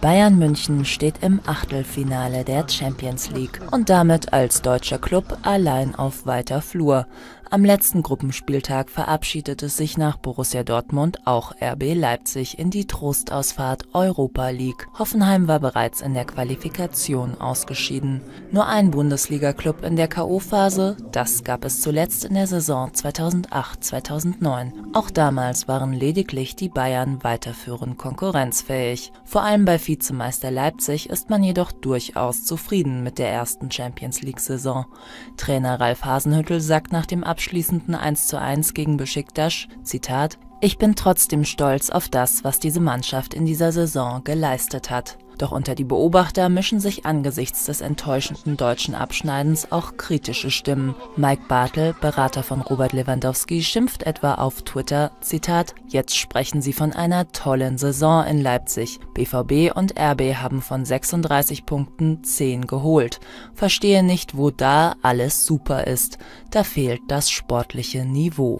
Bayern München steht im Achtelfinale der Champions League und damit als deutscher Klub allein auf weiter Flur. Am letzten Gruppenspieltag verabschiedete sich nach Borussia Dortmund auch RB Leipzig in die Trostausfahrt Europa League. Hoffenheim war bereits in der Qualifikation ausgeschieden. Nur ein Bundesliga-Club in der K.O.-Phase, das gab es zuletzt in der Saison 2008/2009. Auch damals waren lediglich die Bayern weiterführend konkurrenzfähig. Vor allem bei Vizemeister Leipzig ist man jedoch durchaus zufrieden mit der ersten Champions League-Saison. Trainer Ralf Hasenhüttl sagt nach dem abschließenden 1:1 gegen Besiktas: Zitat: Ich bin trotzdem stolz auf das, was diese Mannschaft in dieser Saison geleistet hat doch unter die Beobachter mischen sich angesichts des enttäuschenden deutschen Abschneidens auch kritische Stimmen. Mike Bartel, Berater von Robert Lewandowski, schimpft etwa auf Twitter, Zitat, jetzt sprechen sie von einer tollen Saison in Leipzig. BVB und RB haben von 36 Punkten 10 geholt. Verstehe nicht, wo da alles super ist. Da fehlt das sportliche Niveau.